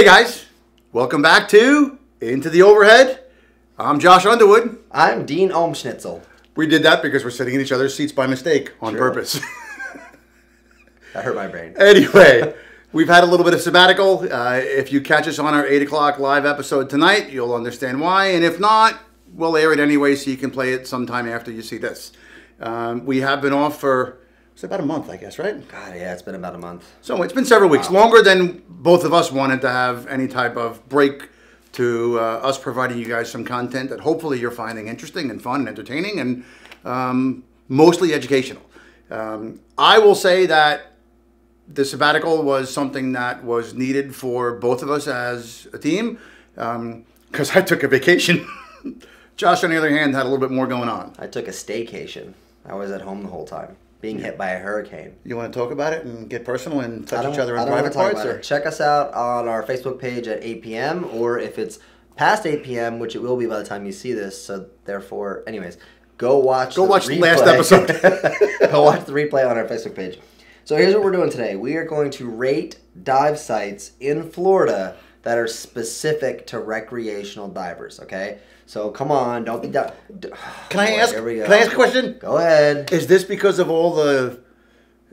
Hey guys, welcome back to Into the Overhead. I'm Josh Underwood. I'm Dean Ohmschnitzel. We did that because we're sitting in each other's seats by mistake on Sure. purpose. That hurt my brain. anyway, we've had a little bit of sabbatical. Uh, if you catch us on our 8 o'clock live episode tonight, you'll understand why. And if not, we'll air it anyway so you can play it sometime after you see this. Um, we have been off for it's about a month, I guess, right? God, yeah, it's been about a month. So it's been several weeks, longer than both of us wanted to have any type of break to uh, us providing you guys some content that hopefully you're finding interesting and fun and entertaining and um, mostly educational. Um, I will say that the sabbatical was something that was needed for both of us as a team because I took a vacation. Josh, on the other hand, had a little bit more going on. I took a staycation. I was at home the whole time, being hit by a hurricane. You want to talk about it and get personal and touch each other in private parts? Or? it. Check us out on our Facebook page at 8 p.m. or if it's past 8 p.m., which it will be by the time you see this. So therefore, anyways, go watch. Go the watch the replay. last episode. go watch the replay on our Facebook page. So here's what we're doing today. We are going to rate dive sites in Florida that are specific to recreational divers. Okay. So come on, don't be done. Can I ask? We. Can I ask a question? Go ahead. Is this because of all the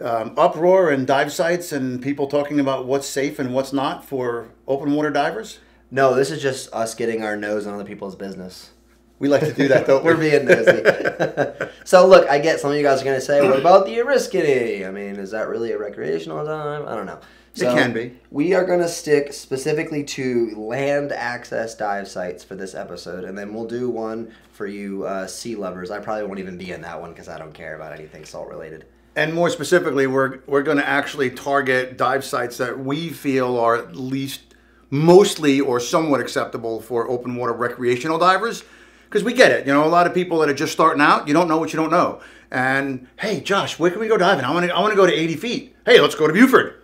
um, uproar and dive sites and people talking about what's safe and what's not for open water divers? No, this is just us getting our nose in other people's business. We like to do that, though. We're being nosy. so look, I get some of you guys are going to say, "What about the Oriskany?" I mean, is that really a recreational dive? I don't know. It can be. We are going to stick specifically to land access dive sites for this episode, and then we'll do one for you uh, sea lovers. I probably won't even be in that one because I don't care about anything salt related. And more specifically, we're we're going to actually target dive sites that we feel are at least mostly or somewhat acceptable for open water recreational divers. Because we get it, you know, a lot of people that are just starting out, you don't know what you don't know. And hey, Josh, where can we go diving? I want to I want to go to 80 feet. Hey, let's go to Buford.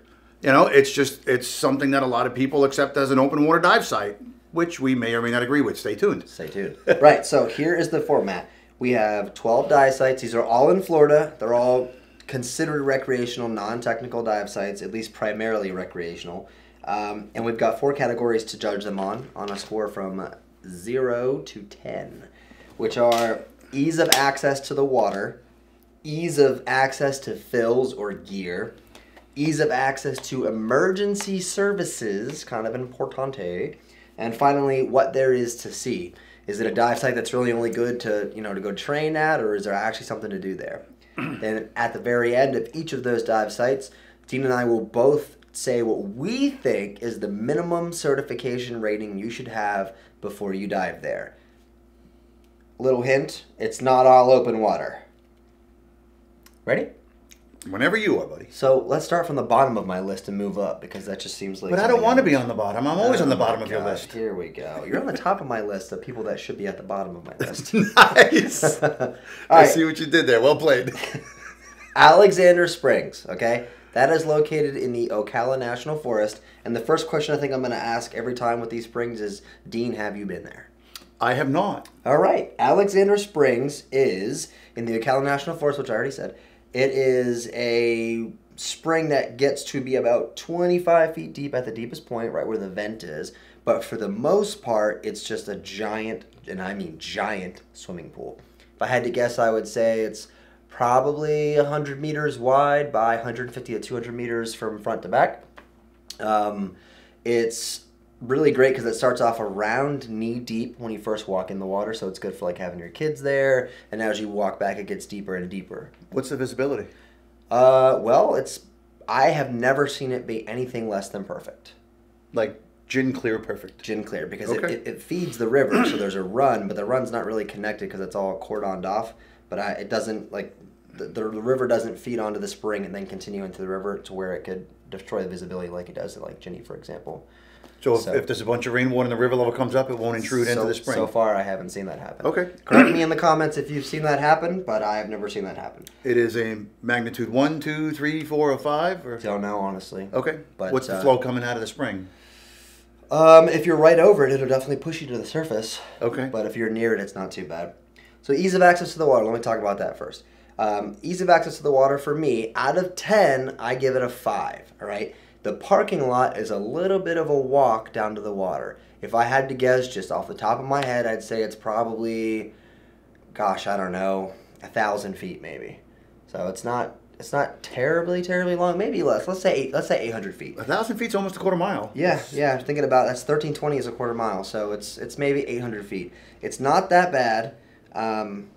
You know, it's just it's something that a lot of people accept as an open water dive site, which we may or may not agree with. Stay tuned. Stay tuned. right, so here is the format. We have 12 dive sites. These are all in Florida. They're all considered recreational, non technical dive sites, at least primarily recreational. Um, and we've got four categories to judge them on, on a score from 0 to 10, which are ease of access to the water, ease of access to fills or gear, ease of access to emergency services, kind of importante, and finally, what there is to see. Is it a dive site that's really only good to you know to go train at, or is there actually something to do there? then at the very end of each of those dive sites, Dean and I will both say what we think is the minimum certification rating you should have before you dive there. Little hint: it's not all open water. Ready? Whenever you are, buddy. So let's start from the bottom of my list and move up because that just seems like. But I don't want to be on the bottom. I'm always on the Oh bottom of your list. Here we go. You're on the top of my list of people that should be at the bottom of my list. nice. I right, see what you did there. Well played. Alexander Springs. Okay, that is located in the Ocala National Forest. And the first question I think I'm going to ask every time with these springs is, Dean, have you been there? I have not. All right, Alexander Springs is in the Ocala National Forest, which I already said. It is a spring that gets to be about 25 feet deep at the deepest point, right where the vent is. But for the most part, it's just a giant, and I mean giant, swimming pool. If I had to guess, I would say it's probably 100 meters wide by 150 to 200 meters from front to back. Um, it's really great because it starts off around knee deep when you first walk in the water, so it's good for like having your kids there. And as you walk back, it gets deeper and deeper. What's the visibility? Uh, well, it's I have never seen it be anything less than perfect, Like gin clear perfect. gin clear, because Okay. it, it, it feeds the river. so there's a run, but the run's not really connected because it's all cordoned off. But I, it doesn't like the, the river doesn't feed onto the spring and then continue into the river to where it could destroy the visibility like it does at like Ginnie, for example. So if, So- if there's a bunch of rainwater and the river level comes up, it won't intrude into the spring. So far, I haven't seen that happen. Okay. Correct me in the comments if you've seen that happen, but I have never seen that happen. It is a magnitude one, two, three, four, or five. Or Don't know, honestly. okay. But, What's the uh, flow coming out of the spring? Um, if you're right over it, it'll definitely push you to the surface. Okay. But if you're near it, it's not too bad. So ease of access to the water. Let me talk about that first. Um, ease of access to the water for me, out of ten, I give it a five. All right. The parking lot is a little bit of a walk down to the water. If I had to guess, just off the top of my head, I'd say it's probably, gosh, I don't know, a thousand feet maybe. So it's not it's not terribly terribly long. Maybe less. Let's say eight, let's say eight hundred feet. A thousand feet's almost a quarter mile. Yeah, yeah. Thinking about that's thirteen twenty is a quarter mile, so it's it's maybe eight hundred feet. It's not that bad. Um,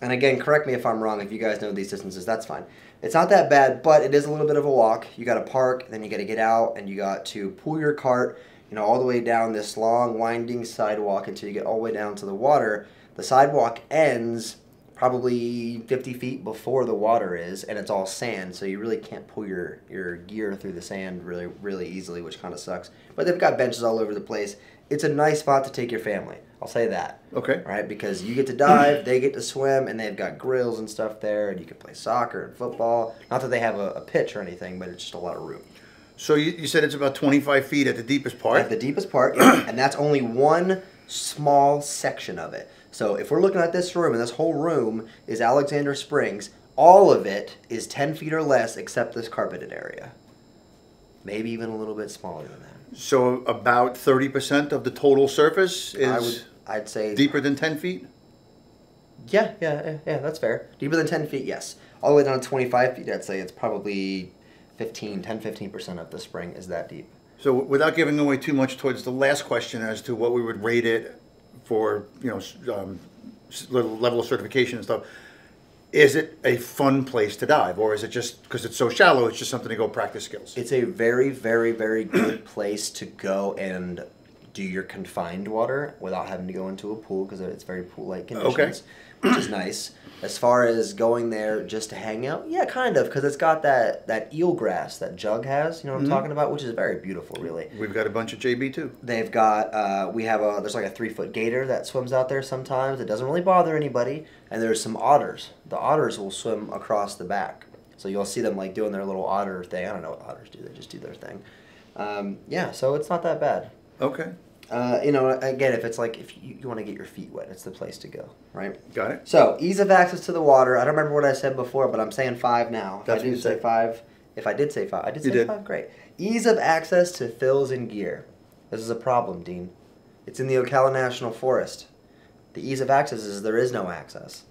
and again, correct me if I'm wrong. If you guys know these distances, that's fine. It's not that bad, but it is a little bit of a walk. You got to park, then you got to get out, and you got to pull your cart, you know, all the way down this long winding sidewalk until you get all the way down to the water. The sidewalk ends probably 50 feet before the water is and it's all sand so you really can't pull your, your gear through the sand really really easily which kind of sucks but they've got benches all over the place it's a nice spot to take your family i'll say that Okay. right because you get to dive they get to swim and they've got grills and stuff there and you can play soccer and football not that they have a, a pitch or anything but it's just a lot of room So you, you said it's about 25 feet at the deepest part. at the deepest part, yeah, and that's only one small section of it. So if we're looking at this room, and this whole room is Alexander Springs, all of it is 10 feet or less except this carpeted area. Maybe even a little bit smaller than that. So about 30% of the total surface is I would, I'd say. deeper than 10 feet? Yeah, yeah, yeah, that's fair. Deeper than 10 feet, yes. All the way down to 25 feet, I'd say it's probably 15, 10, 15% of the spring is that deep. So without giving away too much towards the last question as to what we would rate it for, you know, um, level level of certification and stuff, is it a fun place to dive, or is it just because it's so shallow, it's just something to go practice skills? It's a very, very, very good place to go and do your confined water without having to go into a pool because it's very pool-like conditions, which is nice. As far as going there just to hang out, yeah, kind of, because it's got that that eel grass that Jug has. You know what I'm talking about, which is very beautiful, really. We've got a bunch of JB too. They've got uh, we have a there's like a three foot gator that swims out there sometimes. It doesn't really bother anybody, and there's some otters. The otters will swim across the back, so you'll see them like doing their little otter thing. I don't know what otters do; they just do their thing. Um, yeah, so it's not that bad. Okay, Uh, you know, again, if it's like if you, you want to get your feet wet, it's the place to go, right? got it. So ease of access to the water. I don't remember what I said before, but I'm saying five now. If That's I you say five, if I did say five, I did You say did. five. Great. Ease of access to fills and gear. This is a problem, Dean. It's in the Ocala National Forest. The ease of access is there is no access.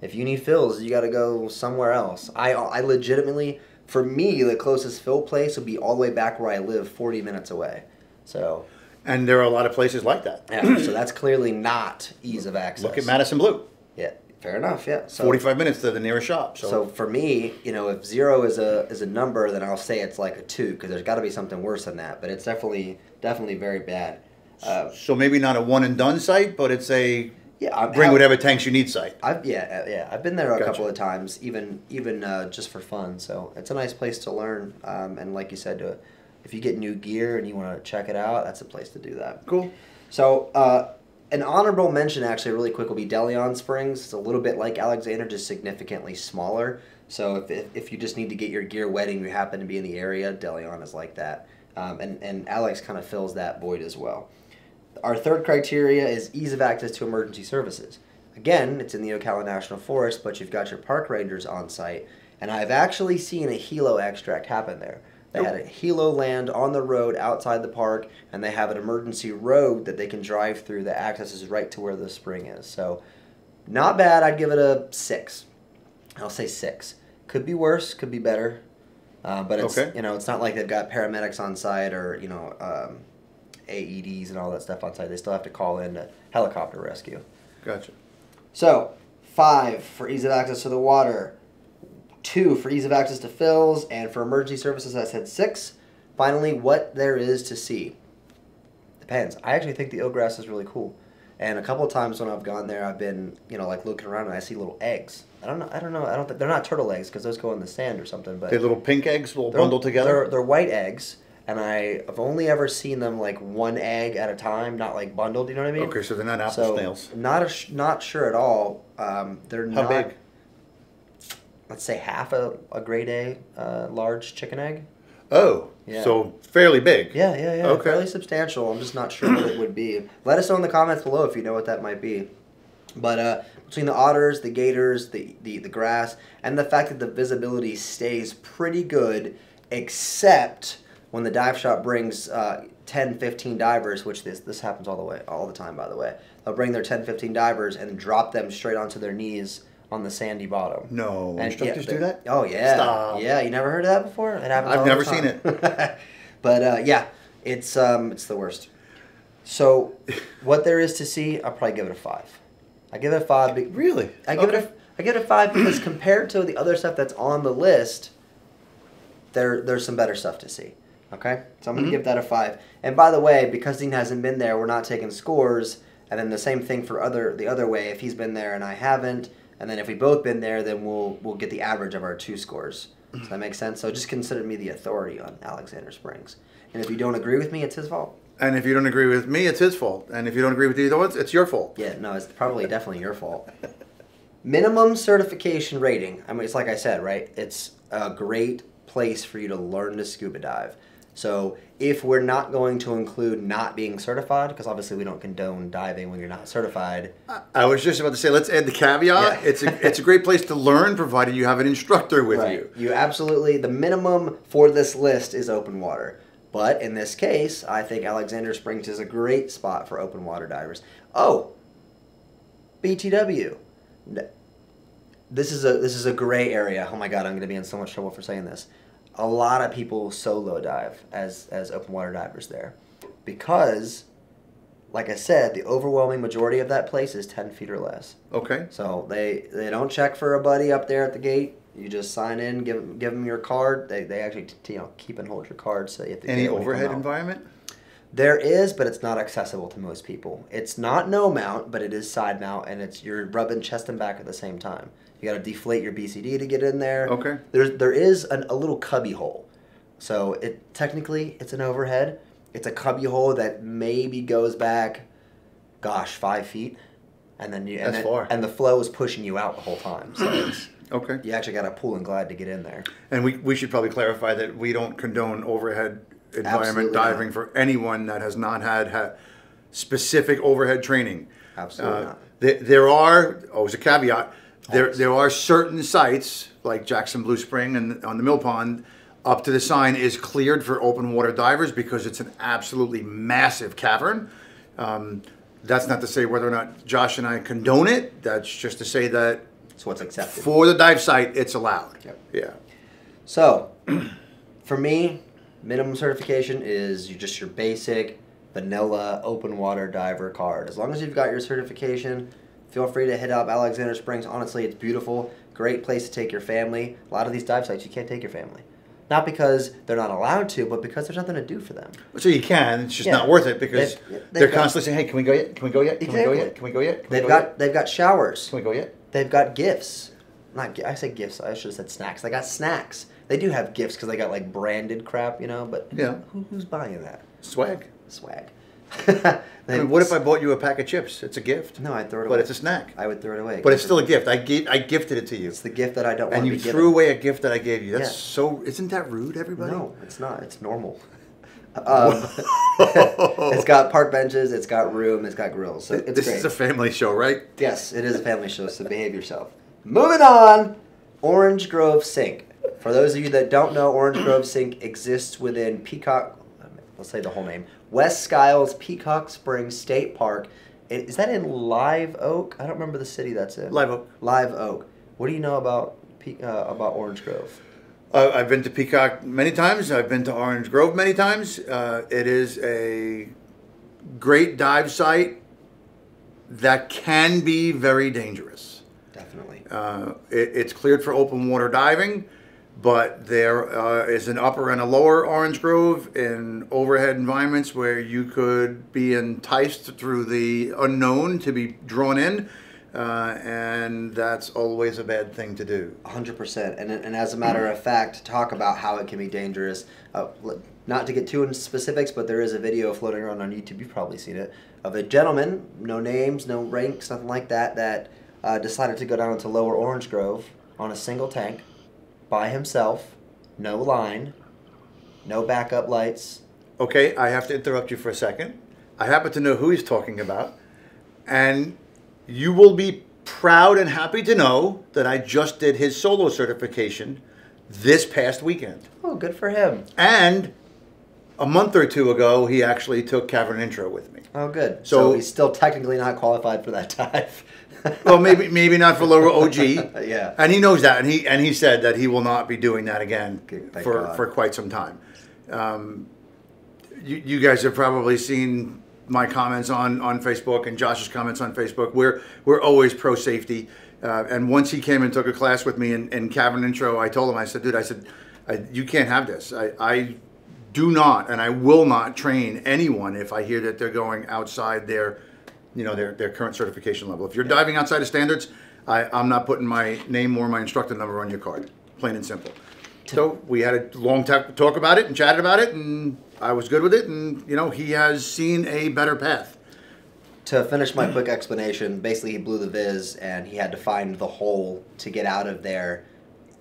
If you need fills, you got to go somewhere else. I I legitimately, for me, the closest fill place would be all the way back where I live, 40 minutes away. So And there are a lot of places like that. yeah, so that's clearly not ease of access. Look at Madison Blue, Yeah, fair enough. Yeah. So 45 minutes to the nearest shop. So, So for me, you know, if zero is a is a number, then I'll say it's like a two because there's got to be something worse than that. But it's definitely definitely very bad. Uh, so maybe not a one and done site, but it's a yeah, I'm, bring how- whatever tanks you need site. I've yeah uh, yeah I've been there a Gotcha. couple of times, even even uh, just for fun. So it's a nice place to learn. Um, and like you said, to, if you get new gear and you want to check it out, that's a place to do that. Cool. So, uh, an honorable mention, actually, really quick, will be Deleon Springs. It's a little bit like Alexander, just significantly smaller. So, if, if, if you just need to get your gear wet and you happen to be in the area, Deleon is like that. Um, and, and Alex kind of fills that void as well. Our third criteria is ease of access to emergency services. Again, it's in the Ocala National Forest, but you've got your park rangers on site. And I've actually seen a helo extract happen there. They had a helo land on the road outside the park, and they have an emergency road that they can drive through that accesses right to where the spring is. So, not bad. I'd give it a six. I'll say six. Could be worse. Could be better. Uh, but it's Okay. you know it's not like they've got paramedics on site or you know um, AEDs and all that stuff on site. They still have to call in a helicopter rescue. Gotcha. So, five for ease of access to the water, two for ease of access to fills, and for emergency services, I said six. Finally, what there is to see. Depends. I actually think the eelgrass is really cool. And a couple of times when I've gone there, I've been, you know, like looking around and I see little eggs. I don't know. I don't know. I don't. Think, they're not turtle eggs because those go in the sand or something. But They're little pink eggs, they're- bundled together. They're, they're white eggs, and I have only ever seen them like one egg at a time, not like bundled. You know what I mean? Okay, so they're not apple so snails. not a sh- not sure at all. Um, they're How not. big? Let's say half a, a grade A uh, large chicken egg. Oh, Yeah. so fairly big. Yeah, yeah, yeah. Okay. Fairly substantial. I'm just not sure what it would be. Let us know in the comments below if you know what that might be. But uh, between the otters, the gators, the, the, the grass, and the fact that the visibility stays pretty good, except when the dive shop brings uh, 10, 15 divers, which this this happens all the way, all the time, by the way. They'll bring their 10, 15 divers and drop them straight onto their knees on the sandy bottom. No, And, instructors yeah, do that. Oh yeah, Stop. yeah. You never heard of that before? It happens. I've never seen it. but uh, yeah, it's um, it's the worst. So, what there is to see, I'll probably give it a five. I give it a five. be- Really? I give it a I give it a five because compared to the other stuff that's on the list, there there's some better stuff to see. Okay, so I'm gonna Mhm. give that a five. And by the way, because Dean hasn't been there, we're not taking scores. And then the same thing for other the other way. If he's been there and I haven't, and then if we both been there, then we'll we'll get the average of our two scores. Does that make sense? So just consider me the authority on Alexander Springs. And if you don't agree with me, it's his fault. And if you don't agree with me, it's his fault. And if you don't agree with either one, it's your fault. Yeah, no, it's probably definitely your fault. Minimum certification rating. I mean, it's like I said, right? It's a great place for you to learn to scuba dive. So if we're not going to include not being certified, because obviously we don't condone diving when you're not certified. I- I was just about to say, let's add the caveat. Yeah. It's a it's a great place to learn, provided you have an instructor with right. you. You absolutely the minimum for this list is open water. But in this case, I think Alexander Springs is a great spot for open water divers. Oh, BTW. This is a this is a gray area. Oh my god, I'm going to be in so much trouble for saying this. A lot of people solo dive as as open water divers there, because, like I said, the overwhelming majority of that place is ten feet or less. Okay. So they they don't check for a buddy up there at the gate. You just sign in, give give them your card. They, they actually t- you know keep and hold your card so you have to Any get it you overhead environment? There is, but it's not accessible to most people. It's not no mount, but it is side mount, and it's you're rubbing chest and back at the same time. You got to deflate your BCD to get in there. Okay. There's there is an, a little cubby hole, so it technically it's an overhead. It's a cubby hole that maybe goes back, gosh, five feet, and then you and, That's far. and the flow is pushing you out the whole time. So it's, Okay. you actually got to pull and glide to get in there. And we, we should probably clarify that we don't condone overhead environment Absolutely diving not. for anyone that has not had ha- specific overhead training. Absolutely Uh, not. There, there are, oh, as a caveat, there, there are certain sites like Jackson Blue Spring and on the Mill Pond, up to the sign is cleared for open water divers because it's an absolutely massive cavern. Um, that's not to say whether or not Josh and I condone it. That's just to say that It's what's accepted. for the dive site, it's allowed. Yep. Yeah. So, for me, minimum certification is you just your basic vanilla open water diver card. As long as you've got your certification, feel free to hit up Alexander Springs. Honestly, it's beautiful. Great place to take your family. A lot of these dive sites, you can't take your family. Not because they're not allowed to, but because there's nothing to do for them. So you can. It's just Yeah. not worth it because they're got- constantly saying, "Hey, can we go yet? Can we go yet? Can we go yet? Can we go yet? Can They've go got yet? they've got showers. Can we go yet?" They've got gifts. Not I said gifts. I should have said snacks. They got snacks. They do have gifts because they got like branded crap, you know. But Yeah. who, who's buying that Swag. swag? I mean, what if I bought you a pack of chips? It's a gift. No, I'd throw it away. But it's a snack. I would throw it away. But it's still a gift. I gave, I gifted it to you, It's the gift that I don't want and you threw given. away a gift that I gave you. That's so. Isn't that rude, everybody? No, it's not. It's normal. Um, it's got park benches. It's got room. It's got grills. So it's this great. is a family show, right? Yes, it is a family show, so behave yourself. Moving on, Orange Grove Sink. For those of you that don't know, Orange Grove Sink exists within Peacock. Let's say the whole name: Wes Skiles Peacock Springs State Park. Is that in Live Oak? I don't remember the city that's in. Live Oak. Live Oak. What do you know about Pe- uh, about Orange Grove? Uh, I've been to Peacock many times. I've been to Orange Grove many times. Uh, it is a great dive site that can be very dangerous. Definitely. Uh, it, it's cleared for open water diving, but there uh, is an upper and a lower Orange Grove in overhead environments where you could be enticed through the unknown to be drawn in, uh, and that's always a bad thing to do. hundred percent. And and as a matter of fact, talk about how it can be dangerous. Uh, not to get too into specifics, but there is a video floating around on YouTube. You've probably seen it of a gentleman, no names, no ranks, nothing like that, that uh, decided to go down to Lower Orange Grove on a single tank by himself, no line, no backup lights. Okay, I have to interrupt you for a second. I happen to know who he's talking about, and you will be proud and happy to know that I just did his solo certification this past weekend. Oh, good for him. And a month or two ago, he actually took Cavern Intro with me. Oh, good. So, So- he's still technically not qualified for that dive. Well, maybe maybe not for lower OG. Yeah. And he knows that, and he and he said that he will not be doing that again thank for God. for quite some time. Um, you, you guys have probably seen my comments on on Facebook and Josh's comments on Facebook. We're we're always pro safety. Uh, and once he came and took a class with me in, in Cavern Intro, I told him, I said, dude, I said, I, you can't have this. I, I do not, and I will not train anyone if I hear that they're going outside their, you know, their, their current certification level. If you're diving outside of standards, I, I'm not putting my name or my instructor number on your card. Plain and simple. So we had a long ta- talk about it and chatted about it, and I was good with it. And you know, he has seen a better path. to finish my quick explanation, basically he blew the viz and he had to find the hole to get out of there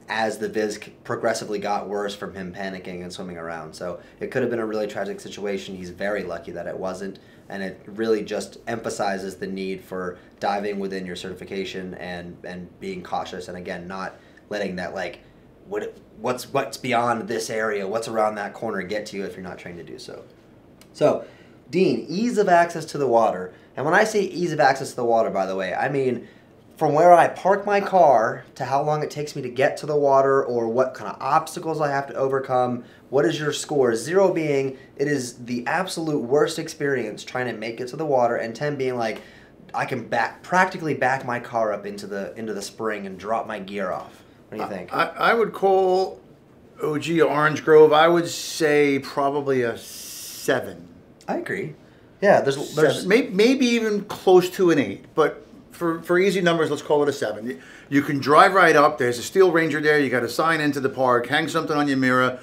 as the viz progressively got worse from him panicking and swimming around. So it could have been a really tragic situation. He's very lucky that it wasn't, and it really just emphasizes the need for diving within your certification and and being cautious and again not letting that like what what's what's beyond this area, what's around that corner get to you if you're not trained to do so. So, Dean, ease of access to the water. And when I say ease of access to the water, by the way, I mean from where I park my car to how long it takes me to get to the water or what kind of obstacles I have to overcome. What is your score? Zero being it is the absolute worst experience trying to make it to the water, and 10 being like I can back practically back my car up into the into the spring and drop my gear off. What do you think? I, I would call OG Orange Grove. I would say probably a seven. I agree. Yeah, there's there's Maybe, maybe even close to an eight, but for, for easy numbers, let's call it a seven. You- can drive right up. There's a steel ranger there. You got to sign into the park, hang something on your mirror.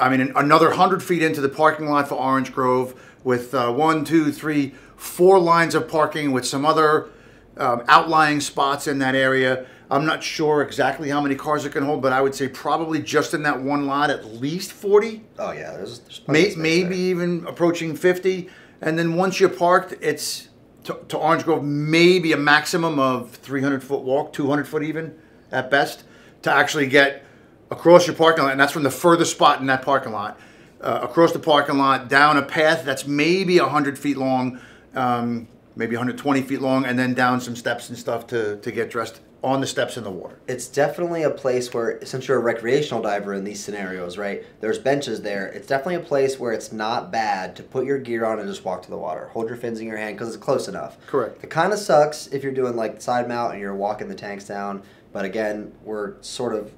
I mean, another hundred feet into the parking lot for Orange Grove with uh, one, two, three, four lines of parking with some other um, outlying spots in that area. I'm not sure exactly how many cars it can hold, but I would say probably just in that one lot at least 40 oh yeah, there's, there's may, maybe there. even approaching 50 and then once you're parked it's to, to orange grove maybe a maximum of 300 foot walk 200 foot even at best to actually get across your parking lot and that's from the furthest spot in that parking lot. Uh, across the parking lot down a path that's maybe 100 feet long um, maybe 120 feet long and then down some steps and stuff to, to get dressed on the steps in the water. It's definitely a place where since you're a recreational diver in these scenarios right there's benches there it's definitely a place where it's not bad to put your gear on and just walk to the water. Hold your fins in your hand because it's close enough. Correct. it kind of sucks if you're doing like side mount and you're walking the tanks down but again we're sort of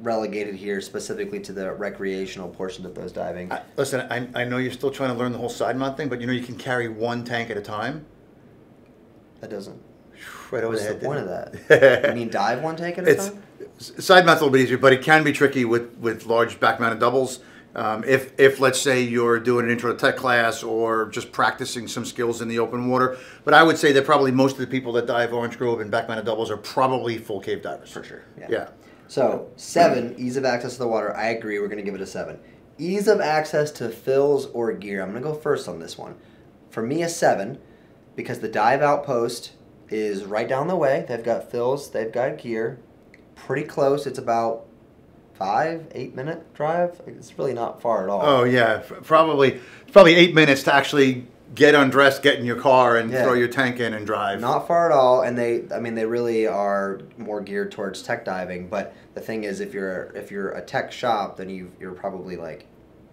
relegated here specifically to the recreational portion of those diving. I, listen I, I know you're still trying to learn the whole side mount thing but you know you can carry one tank at a time? That doesn't right over what's the the point of that it? you mean dive one tank at a it's time side mount's a little bit easier, but it can be tricky with with large back mounted doubles. Um, if if let's say you're doing an intro to tech class or just practicing some skills in the open water, but I would say that probably most of the people that dive Orange Grove and back mounted doubles are probably full cave divers. For sure, yeah. Yeah. So seven, ease of access to the water. I agree. We're gonna give it a seven. Ease of access to fills or gear. I'm gonna go first on this one. For me, a seven, because the dive outpost is right down the way. They've got fills. They've got gear. Pretty close. It's about five, eight minute drive. It's really not far at all. Oh yeah, probably probably eight minutes to actually get undressed, get in your car, and Yeah. throw your tank in and drive. Not far at all, and they, I mean, they really are more geared towards tech diving. But the thing is, if you're if you're a tech shop, then you you're probably like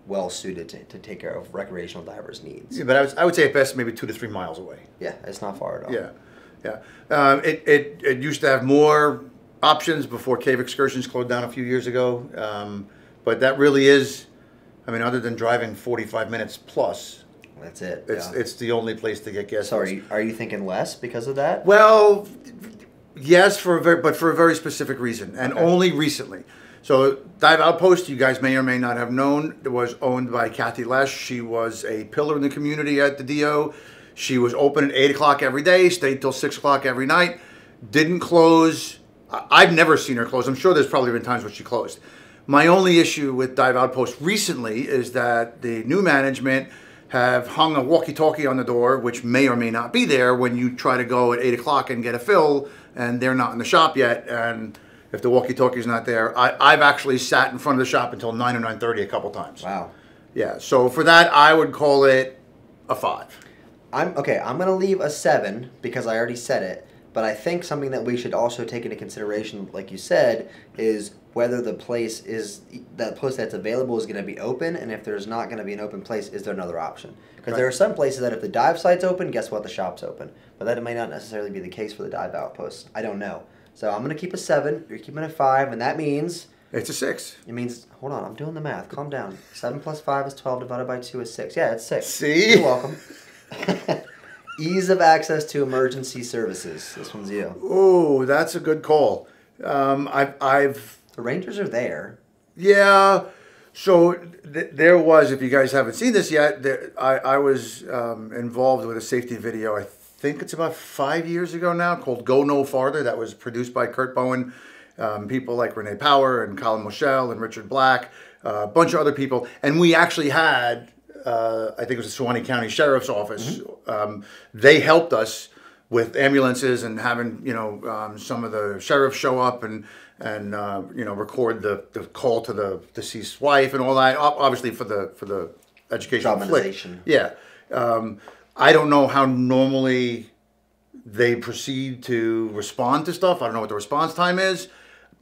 well suited to, to take care of recreational divers' needs. Yeah, but I, was, I would say at best maybe two to three miles away. Yeah, it's not far at all. Yeah, yeah. Um, it, it, it used to have more options before cave excursions closed down a few years ago. Um, but that really is, I mean, other than driving 45 minutes plus, that's it. it's, yeah. it's the only place to get gas. So are you, thinking less because of that? Well, yes, for a very, but for a very specific reason, and Okay. only recently. So, Dive Outpost, you guys may or may not have known, it was owned by Kathy Lesh. She was a pillar in the community at the DO. She was open at 8 o'clock every day, stayed till 6 o'clock every night, didn't close. I've never seen her close. I'm sure there's probably been times when she closed. My only issue with Dive Outpost recently is that the new management have hung a walkie-talkie on the door, which may or may not be there when you try to go at eight o'clock and get a fill, and they're not in the shop yet. And if the walkie-talkie's not there, I, I've actually sat in front of the shop until nine or nine thirty a couple times. Wow. Yeah. So for that, I would call it a five. I'm okay. I'm gonna leave a seven because I already said it. But I think something that we should also take into consideration, like you said, is whether the place is that place that's available is going to be open, and if there's not going to be an open place, is there another option? Because Right. there are some places that if the dive site's open, guess what? The shop's open. But that may not necessarily be the case for the dive outpost. I don't know. So I'm going to keep a seven. You're keeping a five, and that means It's a six. it means hold on. I'm doing the math. Calm down. Seven plus five is twelve. Divided by two is six. Yeah, it's six. See? You're welcome. Ease of access to emergency services. This one's you. Oh, that's a good call. Um, I've, I've, The Rangers are there. yeah. So th- there was, if you guys haven't seen this yet, there, I, I was um, involved with a safety video. I think it's about five years ago now, called "Go No Farther." That was produced by Kurt Bowen, um, people like Renee Power and Colin Moschel and Richard Black, uh, a bunch of other people, and we actually had, uh, I think it was the Suwannee County Sheriff's Office. Um, they helped us with ambulances and having you know um, some of the sheriffs show up and and uh, you know record the, the call to the deceased wife and all that obviously for the for the educational flick. Yeah um, I don't know how normally they proceed to respond to stuff I don't know what the response time is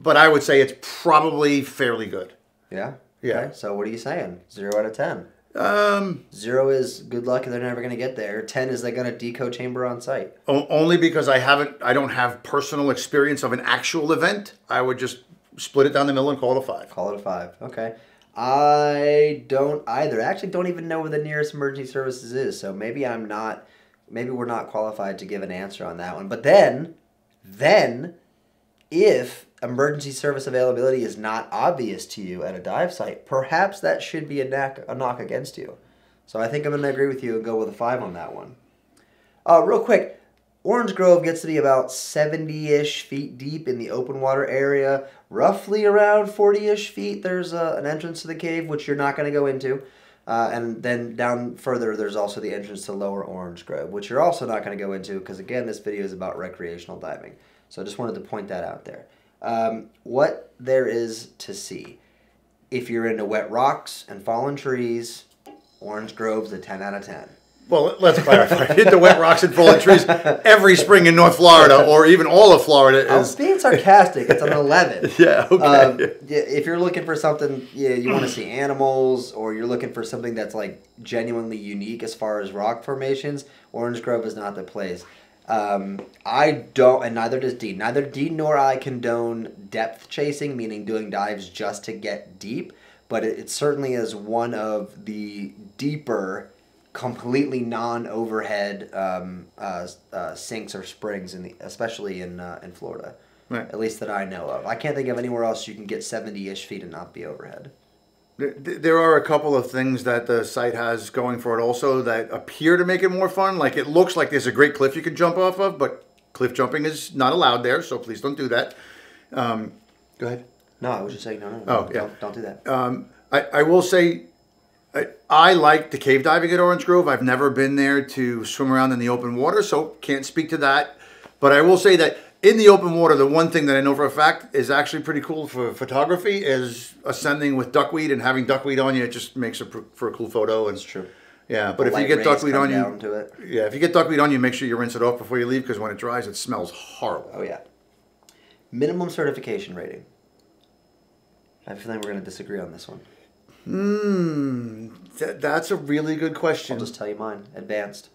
but I would say it's probably fairly good Yeah. Yeah. Okay, So what are you saying? Zero out of ten. Um, Zero is good luck. They're never going to get there. Ten is they got a deco chamber on site. only because I haven't I don't have personal experience of an actual event I would just split it down the middle and call it a five Call it a five. Okay. I don't either. I actually don't even know where the nearest emergency services is. So maybe I'm not. Maybe we're not qualified to give an answer on that one. But then, then, if emergency service availability is not obvious to you at a dive site, perhaps that should be a knock, a knock against you. So I think I'm going to agree with you and go with a five on that one. Uh, real quick, Orange Grove gets to be about 70 ish feet deep in the open water area. Roughly around 40 ish feet, there's uh, an entrance to the cave, which you're not going to go into. Uh, and then down further, there's also the entrance to Lower Orange Grove, which you're also not going to go into because, again, this video is about recreational diving. So I just wanted to point that out there. Um, what there is to see. If you're into wet rocks and fallen trees, Orange Grove's a 10 out of 10. Well, let's clarify. Hit the wet rocks and fallen trees every spring in North Florida, or even all of Florida I was is. being sarcastic. It's an 11. Yeah. Okay. Um, yeah, if you're looking for something, yeah, you want to see animals, or you're looking for something that's like genuinely unique as far as rock formations, Orange Grove is not the place. Um, I don't, and neither does Dean. Neither Dean nor I condone depth chasing, meaning doing dives just to get deep. But it, it certainly is one of the deeper, completely non-overhead um, uh, uh, sinks or springs in the, especially in uh, in Florida. Right. At least that I know of. I can't think of anywhere else you can get seventy-ish feet and not be overhead. There- There are a couple of things that the site has going for it also that appear to make it more fun. Like it looks like there's a great cliff you can jump off of, but cliff jumping is not allowed there, so please don't do that. Um, go ahead. No, I was just saying no, no, no. Oh, don't, yeah. don't do that. Um, I, I will say, I, I like the cave diving at Orange Grove. I've never been there to swim around in the open water, so can't speak to that. But I will say that in the open water, the one thing that I know for a fact is actually pretty cool for photography is ascending with duckweed and having duckweed on you. It just makes it for, for a cool photo. And It's true. Yeah, but if you get duckweed on you, to it. yeah, if you get duckweed on you, make sure you rinse it off before you leave because when it dries, it smells horrible. Oh yeah. Minimum certification rating. I have a feeling we're going to disagree on this one. Hmm, th- that's a really good question. I'll just tell you mine. Advanced.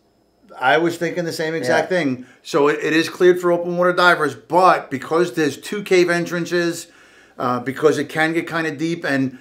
I was thinking the same exact Yeah. thing. So it, it is cleared for open water divers, but because there's two cave entrances, uh, because it can get kind of deep, and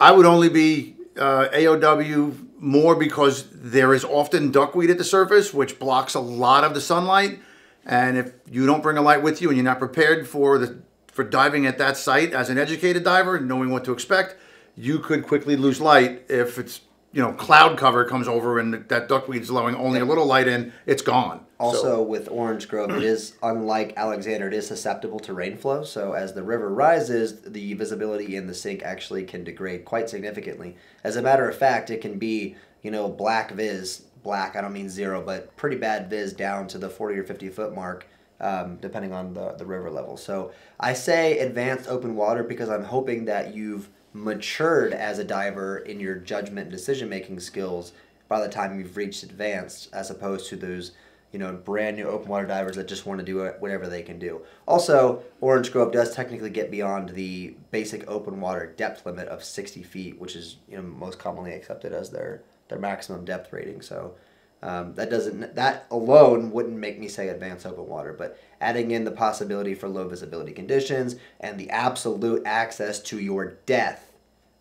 I would only be uh, AOW more because there is often duckweed at the surface, which blocks a lot of the sunlight. And if you don't bring a light with you and you're not prepared for the for diving at that site as an educated diver, knowing what to expect, you could quickly lose light if it's you know cloud cover comes over and that duckweed's allowing only a little light in, it's gone. Also, So- with Orange Grove, it is unlike Alexander. It is susceptible to rainflow. So as the river rises, the visibility in the sink actually can degrade quite significantly. As a matter of fact, it can be you know black viz, black. I don't mean zero, but pretty bad viz down to the forty or fifty foot mark, um, depending on the the river level. So I say advanced open water because I'm hoping that you've matured as a diver in your judgment and decision making skills by the time you've reached advanced, as opposed to those you know brand new open water divers that just want to do whatever they can do. Also, Orange Grove does technically get beyond the basic open water depth limit of 60 feet, which is you know most commonly accepted as their their maximum depth rating. So. Um, that doesn't that alone wouldn't make me say advanced open water, but adding in the possibility for low visibility conditions and the absolute access to your death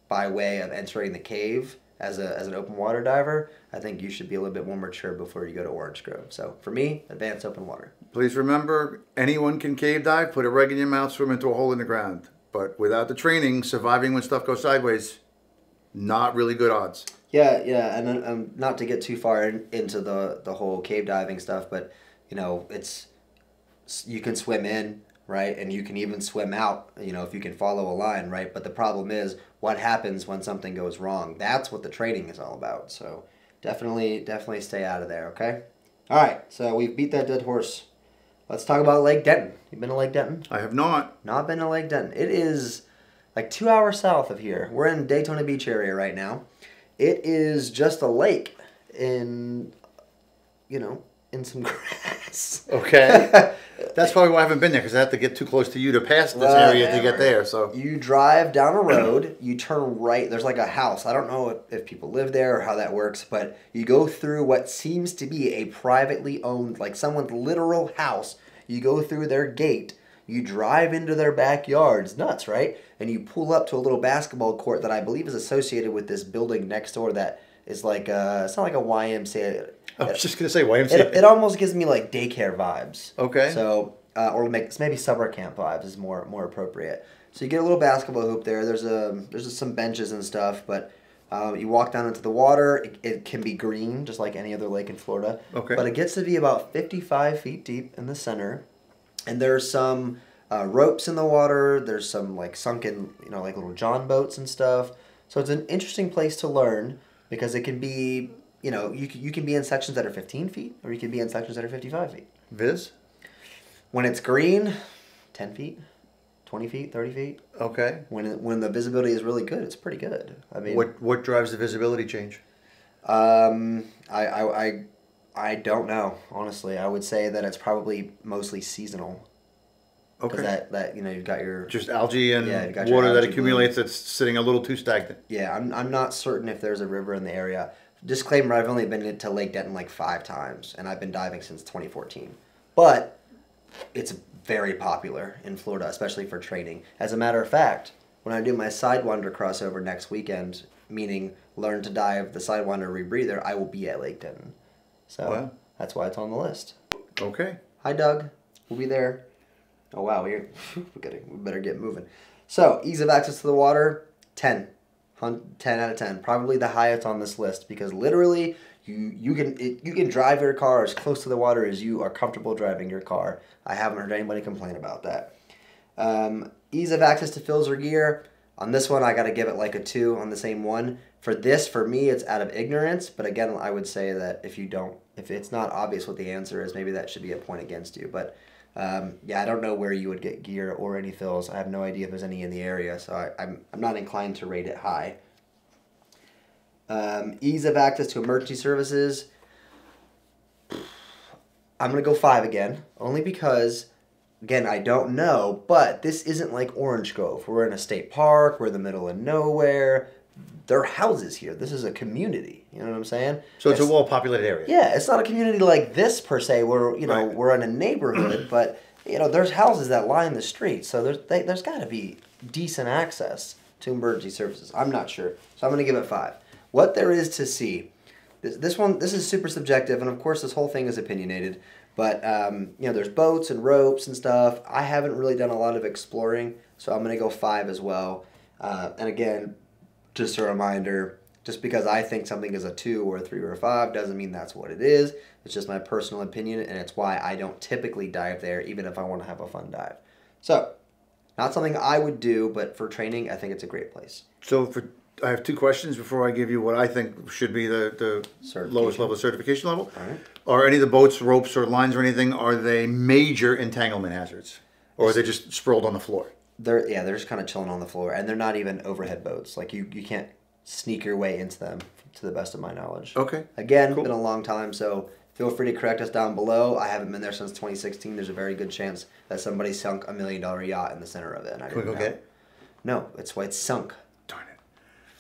by way of entering the cave as a as an open water diver, I think you should be a little bit more mature before you go to Orange Grove. So for me, advanced open water. Please remember, anyone can cave dive, put a reg in your mouth, swim into a hole in the ground. But without the training, surviving when stuff goes sideways, not really good odds. Yeah, yeah, and um, not to get too far in, into the the whole cave diving stuff, but you know, it's you can swim in, right, and you can even swim out. You know, if you can follow a line, right. But the problem is, what happens when something goes wrong? That's what the training is all about. So definitely, definitely stay out of there. Okay. All right. So we've beat that dead horse. Let's talk about Lake Denton. You been to Lake Denton? I have not. Not been to Lake Denton. It is like two hours south of here. We're in Daytona Beach area right now. It is just a lake in, you know, in some grass. Okay. That's probably why I haven't been there because I have to get too close to you to pass this area to get there. So you drive down a road, you turn right. There's like a house. I don't know if, if people live there or how that works, but you go through what seems to be a privately owned, like someone's literal house. You go through their gate. You drive into their backyards, nuts, right? And you pull up to a little basketball court that I believe is associated with this building next door that is like a, it's not like a YMCA. I was just gonna say YMCA. It, it almost gives me like daycare vibes. Okay. So uh, or make, maybe summer camp vibes is more more appropriate. So you get a little basketball hoop there. There's a there's some benches and stuff, but um, you walk down into the water. It, it, can be green, just like any other lake in Florida. Okay. But it gets to be about 55 feet deep in the center, and there's some uh, ropes in the water. There's some like sunken, you know, like little john boats and stuff. So it's an interesting place to learn because it can be, you know, you can, you can be in sections that are 15 feet, or you can be in sections that are 55 feet. Viz. When it's green, 10 feet, 20 feet, 30 feet. Okay. When it, when the visibility is really good, it's pretty good. I mean, What what drives the visibility change? um, I, I, I, I don't know, honestly. I would say that it's probably mostly seasonal. Because Okay. that, that, you know, you've got your. Just algae and Yeah, you got your water that algae accumulates that's sitting a little too stagnant. Yeah, I'm, I'm not certain if there's a river in the area. Disclaimer, I've only been to Lake Denton like five times, and I've been diving since 2014. But it's very popular in Florida, especially for training. As a matter of fact, when I do my Sidewinder crossover next weekend, meaning learn to dive the Sidewinder rebreather, I will be at Lake Denton. So Wow. that's why it's on the list. Okay. Hi, Doug. We'll be there. Oh wow, we're we gotta we better get moving. So ease of access to the water, 10. 10 out of 10 probably the highest on this list because literally you you can it, you can drive your car as close to the water as you are comfortable driving your car i haven't heard anybody complain about that um, ease of access to fills or gear on this one i got to give it like a 2 on the same one for this for me it's out of ignorance but again i would say that if you don't if it's not obvious what the answer is maybe that should be a point against you but um, yeah, I don't know where you would get gear or any fills. I have no idea if there's any in the area, so I, I'm, I'm not inclined to rate it high. Um, ease of access to emergency services. I'm going to go five again, only because, again, I don't know, but this isn't like Orange Grove. We're in a state park, we're in the middle of nowhere. There are houses here. This is a community. You know what I'm saying? So it's a well populated area. Yeah, it's not a community like this per se, where you know Right. we're in a neighborhood, but you know there's houses that line the street, so there's they, there's got to be decent access to emergency services. I'm not sure, so I'm gonna give it five. What there is to see, this, this one this is super subjective, and of course this whole thing is opinionated. But um, you know there's boats and ropes and stuff. I haven't really done a lot of exploring, so I'm gonna go five as well. Uh, and again, just a reminder just because I think something is a two or a three or a five doesn't mean that's what it is. It's just my personal opinion, and it's why I don't typically dive there, even if I want to have a fun dive. So, not something I would do, but for training, I think it's a great place. So for I have two questions before I give you what I think should be the, the lowest level certification level. All right. Are any of the boats, ropes, or lines or anything, are they major entanglement hazards? Or are they just sprawled on the floor? They're yeah, they're just kind of chilling on the floor, and they're not even overhead boats. Like you, you can't sneak your way into them, to the best of my knowledge. Okay. Again, Cool. been a long time, so feel free to correct us down below. I haven't been there since 2016. There's a very good chance that somebody sunk a million dollar yacht in the center of it. And I Can we didn't go know. it? No, it's why it's sunk.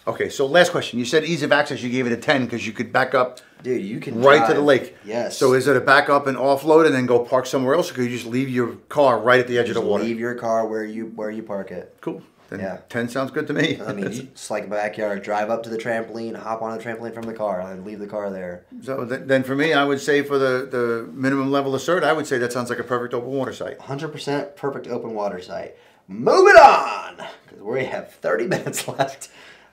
Okay, so last question. You said ease of access. You gave it a ten because you could back up Dude, you can right to the lake. Yes. So is it a back up and offload and then go park somewhere else, or could you just leave your car right at the edge Just of the water? leave your car where you where you park it. Cool. Then Yeah. ten sounds good to me. I mean, just like a backyard, drive up to the trampoline, hop on the trampoline from the car, and leave the car there. so th- then for me, I would say for the the minimum level of cert, I would say that sounds like a perfect open water site. 100% perfect open water site. Moving on, because we have 30 minutes left.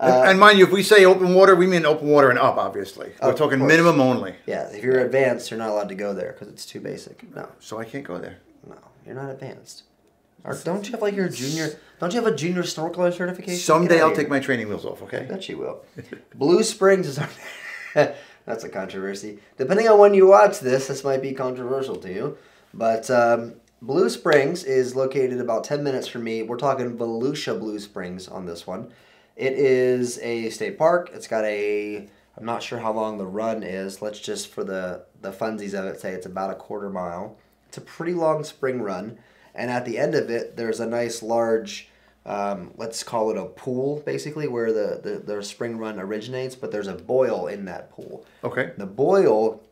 Uh, and, mind you, if we say open water, we mean open water and up. Obviously, we're talking minimum only. yeah, if you're advanced, you're not allowed to go there because it's too basic. No, So I can't go there. no, you're not advanced. Or don't you have like your junior? Don't you have a junior snorkeler certification? Someday I'll outta take my training wheels off. Okay. I bet you will. Blue Springs is. That's a controversy. Depending on when you watch this, this might be controversial to you. But um, Blue Springs is located about 10 minutes from me. We're talking Volusia Blue Springs on this one. It is a state park. It's got a. I'm not sure how long the run is. Let's just, for the, the funsies of it, say it's about a quarter mile. It's a pretty long spring run. And at the end of it, there's a nice large um, let's call it a pool, basically, where the, the, the spring run originates, but there's a boil in that pool. Okay. The boil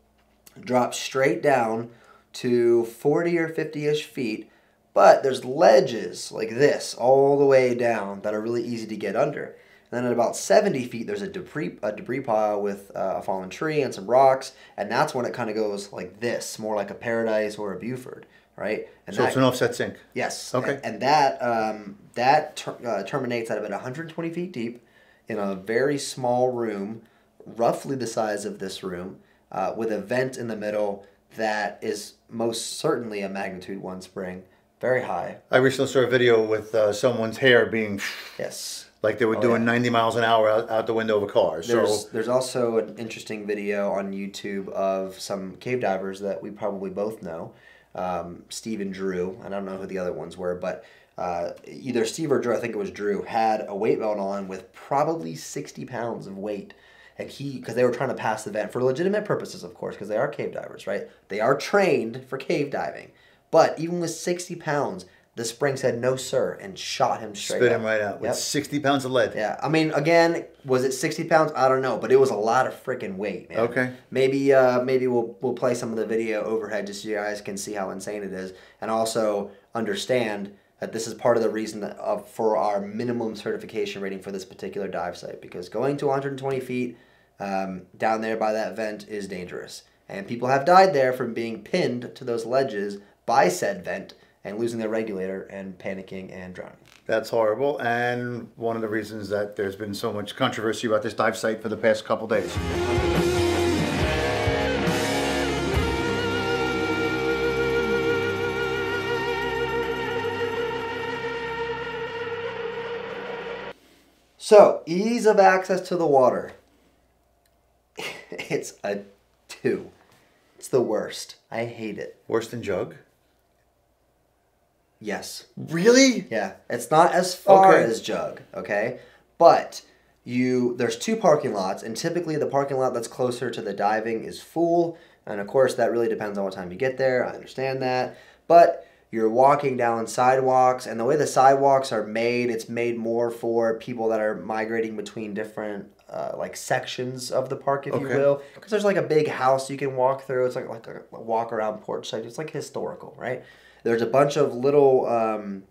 drops straight down to 40 or 50 ish feet, but there's ledges like this all the way down that are really easy to get under. And then at about 70 feet, there's a debris, a debris pile with uh, a fallen tree and some rocks, and that's when it kind of goes like this, more like a paradise or a Buford, right? And So it's an offset sink. Yes. Okay. And, and that um, that ter- uh, terminates at about 120 feet deep in a very small room, roughly the size of this room, uh, with a vent in the middle that is most certainly a magnitude one spring, very high. I recently saw a video with uh, someone's hair being Yes. like they were Oh, doing yeah. 90 miles an hour out, out the window of a car. There's So there's also an interesting video on YouTube of some cave divers that we probably both know, um, Steve and Drew. I don't know who the other ones were, but uh, either Steve or Drew, I think it was Drew, had a weight belt on with probably sixty pounds of weight, and he because they were trying to pass the vent for legitimate purposes, of course, because they are cave divers, right? They are trained for cave diving, but even with sixty pounds. The spring said no, sir, and shot him straight. spit up. him right out with Yep. 60 pounds of lead. Yeah, I mean, again, was it sixty pounds? I don't know, but it was a lot of freaking weight. Man. Okay. Maybe, uh, maybe we'll we'll play some of the video overhead just so you guys can see how insane it is, and also understand that this is part of the reason that, uh, for our minimum certification rating for this particular dive site because going to 120 feet um, down there by that vent is dangerous, and people have died there from being pinned to those ledges by said vent and losing their regulator and panicking and drowning. That's horrible, and one of the reasons that there's been so much controversy about this dive site for the past couple days. So, ease of access to the water. It's a two. It's the worst. I hate it. Worse than Jug? Yes. Really? Yeah. It's not as far Okay. as Jug, okay? But you there's two parking lots and typically the parking lot that's closer to the diving is full and of course that really depends on what time you get there. I understand that. But you're walking down sidewalks and the way the sidewalks are made, it's made more for people that are migrating between different uh, like sections of the park, if you Okay. will. Because there's like a big house you can walk through. It's like like a walk around porch site. It's like historical, right? There's a bunch of little um,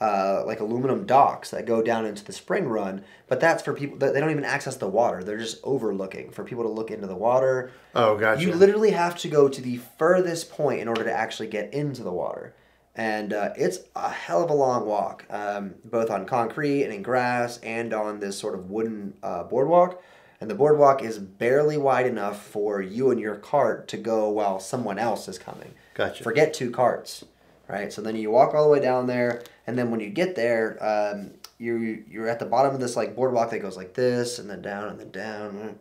uh, like aluminum docks that go down into the spring run, but that's for people that they don't even access the water. They're just overlooking for people to look into the water. Oh, gotcha. You literally have to go to the furthest point in order to actually get into the water. And uh, it's a hell of a long walk, um, both on concrete and in grass and on this sort of wooden uh, boardwalk. And the boardwalk is barely wide enough for you and your cart to go while someone else is coming. Gotcha. Forget two carts, right? So then you walk all the way down there, and then when you get there, um, you you're at the bottom of this like boardwalk that goes like this, and then down, and then down,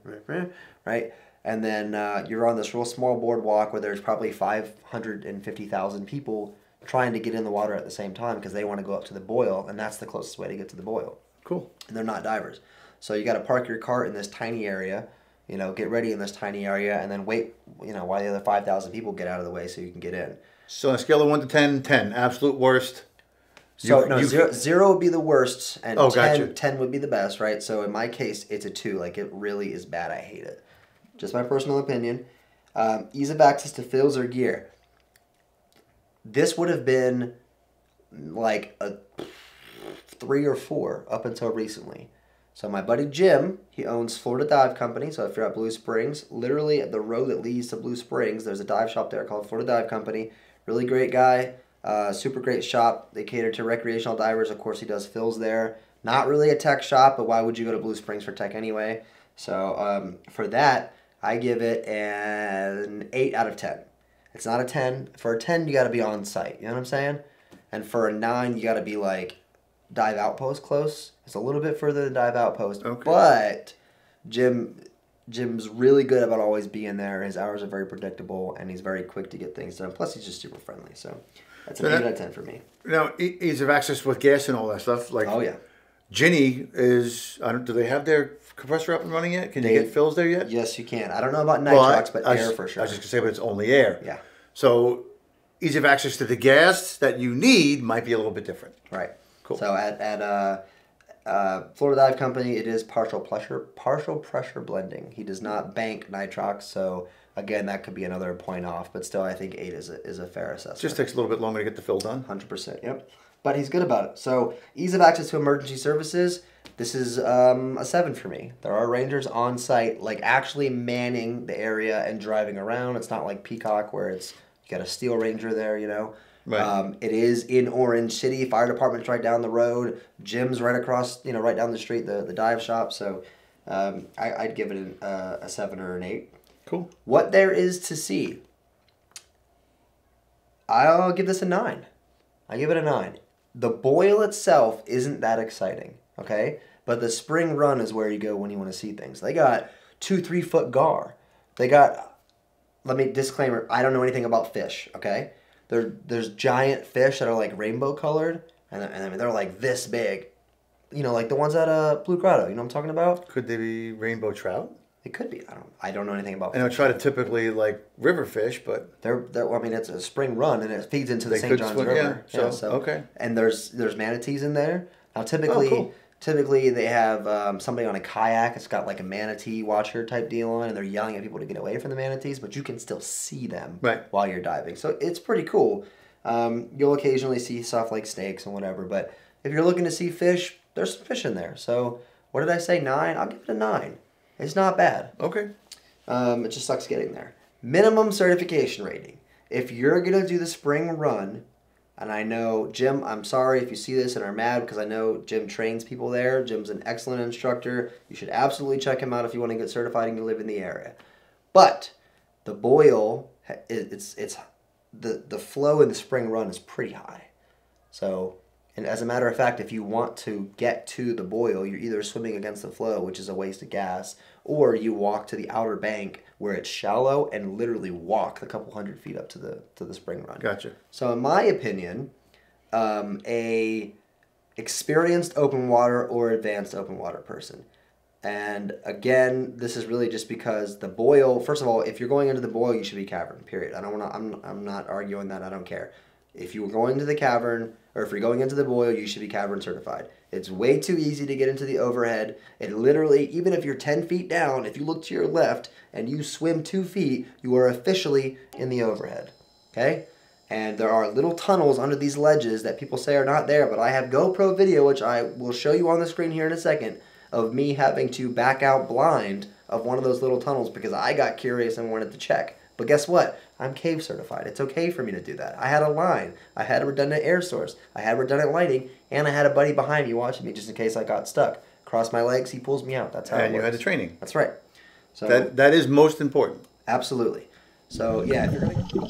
right? And then uh, you're on this real small boardwalk where there's probably five hundred and fifty thousand people trying to get in the water at the same time because they want to go up to the boil, and that's the closest way to get to the boil. Cool. And they're not divers. So you got to park your cart in this tiny area, you know, get ready in this tiny area, and then wait, you know, while the other 5,000 people get out of the way so you can get in. So on a scale of one to 10, 10, absolute worst. So You- no, you- zero, zero would be the worst, and Oh, 10, gotcha. 10 would be the best, right? So in my case, it's a two. Like it really is bad. I hate it. Just my personal opinion. Um, ease of access to fills or gear. This would have been like a three or four up until recently. So my buddy Jim, he owns Florida Dive Company. So if you're at Blue Springs, literally at the road that leads to Blue Springs, there's a dive shop there called Florida Dive Company. Really great guy, uh, super great shop. They cater to recreational divers. Of course, he does fills there. Not really a tech shop, but why would you go to Blue Springs for tech anyway? So um, for that, I give it an eight out of ten. It's not a ten. For a ten, you got to be on site. You know what I'm saying? And for a nine, you got to be like dive outpost close. It's a little bit further than dive outpost, Okay. but Jim Jim's really good about always being there. His hours are very predictable, and he's very quick to get things done. Plus, he's just super friendly. So that's an So eight out of ten for me. Now, ease of access with gas and all that stuff. Like, Oh yeah, Ginnie is. I don't. Do they have their compressor up and running yet? Can you They- get fills there yet? yes you can. I don't know about Well, I- nitrox, but I air for sure. I was just gonna say, but it's only air. Yeah. So, ease of access to the gas that you need might be a little bit different. Right. Cool. So at at uh, uh, Florida Dive Company, it is partial pressure partial pressure blending. He does not bank nitrox, so again, that could be another point off. But still, I think eight is a, is a fair assessment. Just takes a little bit longer to get the fill done. Hundred percent. Yep. But he's good about it. So ease of access to emergency services. This is um, a seven for me. There are rangers on site, like actually manning the area and driving around. It's not like Peacock where it's you got a steel ranger there. You know. Right. Um, it is in Orange City. Fire department's right down the road. Jim's right across. You know, right down the street. The the dive shop. So. Um, I, I'd give it an, uh, a seven or an eight. Cool. What there is to see, I'll give this a nine. I give it a nine. The boil itself isn't that exciting, okay? But the spring run is where you go when you want to see things. They got two, three foot gar. They got, let me disclaimer, I don't know anything about fish, okay? There, there's giant fish that are like rainbow colored, and, and I mean, they're like this big. You know, like the ones at uh, Blue Grotto. You know what I'm talking about? Could they be rainbow trout? It could be. I don't. I don't know anything about. I know trout are typically like river fish, but They're, they're I mean, it's a spring run and it feeds into the St. Johns swim- River. yeah, you know, so, okay. And there's there's manatees in there. Now, typically, Oh, cool. Typically they have um, somebody on a kayak. It's got like a manatee watcher type deal on, and they're yelling at people to get away from the manatees, but you can still see them Right. while you're diving. So it's pretty cool. Um, you'll occasionally see stuff like snakes and whatever, but if you're looking to see fish, there's some fish in there. So what did I say? Nine. I'll give it a nine. It's not bad. okay. Um, it just sucks getting there. Minimum certification rating. If you're gonna do the spring run, and I know Jim, I'm sorry if you see this and are mad because I know Jim trains people there. Jim's an excellent instructor. You should absolutely check him out if you want to get certified and you live in the area. But the boil, it's it's the the flow in the spring run is pretty high. So, and as a matter of fact, if you want to get to the boil, you're either swimming against the flow, which is a waste of gas, or you walk to the outer bank where it's shallow and literally walk the couple hundred feet up to the to the spring run. Gotcha. So, in my opinion, um, a experienced open water or advanced open water person. And again, this is really just because the boil. First of all, if you're going into the boil, you should be cavern. Period. I don't want to. I'm. I'm not arguing that. I don't care. If you were going to the cavern, or if you're going into the boil, you should be cavern certified. It's way too easy to get into the overhead. It literally, even if you're 10 feet down, if you look to your left and you swim two feet, you are officially in the overhead. Okay? And there are little tunnels under these ledges that people say are not there, but I have GoPro video, which I will show you on the screen here in a second, of me having to back out blind of one of those little tunnels because I got curious and wanted to check. But guess what? I'm cave certified. It's okay for me to do that. I had a line, I had a redundant air source, I had redundant lighting, and I had a buddy behind me watching me just in case I got stuck. Cross my legs, he pulls me out. That's how it And you had the training. That's right. So That that is most important. absolutely. So yeah, if you're gonna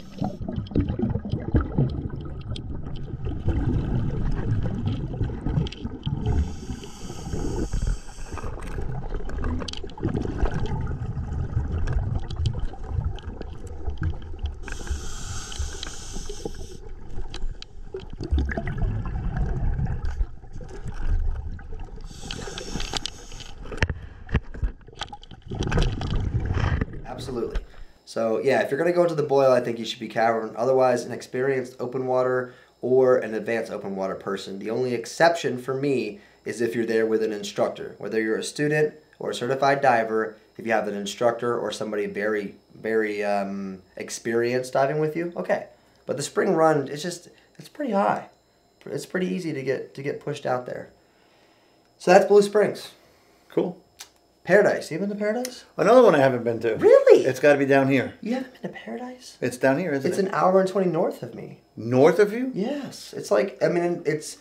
So yeah, if you're gonna go into the boil, I think you should be cavern. Otherwise, an experienced open water or an advanced open water person. The only exception for me is if you're there with an instructor, whether you're a student or a certified diver. If you have an instructor or somebody very very um, experienced diving with you, okay. But the spring run, it's just it's pretty high. It's pretty easy to get to get pushed out there. So that's Blue Springs. Cool. Paradise. You been to Paradise? Another one I haven't been to. Really? It's got to be down here. You haven't been to Paradise? It's down here, isn't It's it? an hour and twenty north of me. North of you? Yes, it's like I mean it's,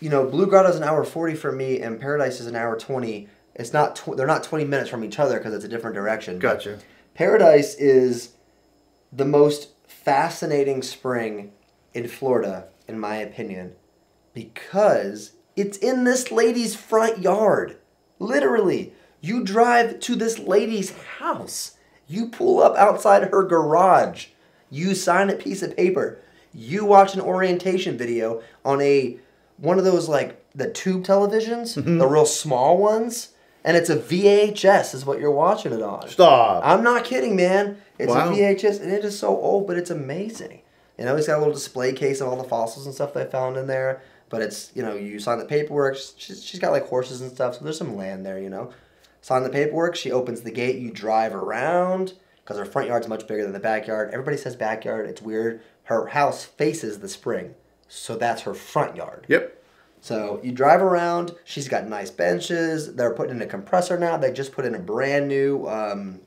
you know, Blue Grotto is an hour forty for me, and Paradise is an hour twenty. It's not tw- they're not twenty minutes from each other because it's a different direction. Gotcha. Paradise is the most fascinating spring in Florida, in my opinion, because it's in this lady's front yard. Literally, you drive to this lady's house. You pull up outside her garage. You sign a piece of paper. You watch an orientation video on a one of those like the tube televisions, mm-hmm. the real small ones, and it's a VHS is what you're watching it on. Stop. I'm not kidding, man. It's Wow. a VHS, and it is so old, but it's amazing. You know, he's got a little display case of all the fossils and stuff they found in there. But it's, you know, you sign the paperwork. She's, she's got like horses and stuff, so there's some land there, you know. Sign the paperwork. She opens the gate. You drive around because her front yard's much bigger than the backyard. Everybody says backyard. It's weird. Her house faces the spring, so that's her front yard. Yep. So you drive around. She's got nice benches. They're putting in a compressor now. They just put in a brand new, um,